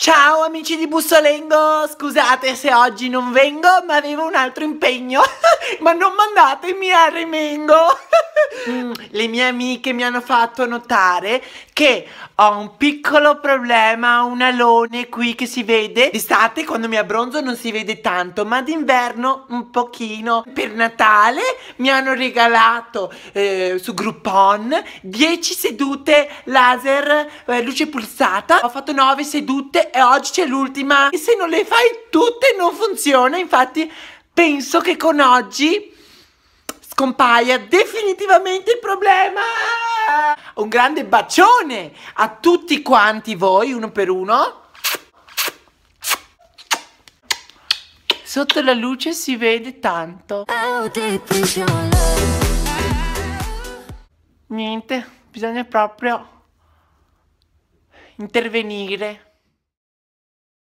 Ciao amici di Bussolengo, scusate se oggi non vengo, ma avevo un altro impegno. ma non mandatemi a Remengo. Mm, le mie amiche mi hanno fatto notare che ho un piccolo problema, un alone qui che si vede. D'estate quando mi abbronzo non si vede tanto, ma d'inverno un pochino. Per Natale mi hanno regalato eh, su Groupon 10 sedute laser eh, luce pulsata. Ho fatto 9 sedute e oggi c'è l'ultima. E se non le fai tutte non funziona, infatti penso che con oggi scompaia definitivamente il problema. Un grande bacione a tutti quanti voi, uno per uno. Sotto la luce si vede tanto. Niente, bisogna proprio intervenire.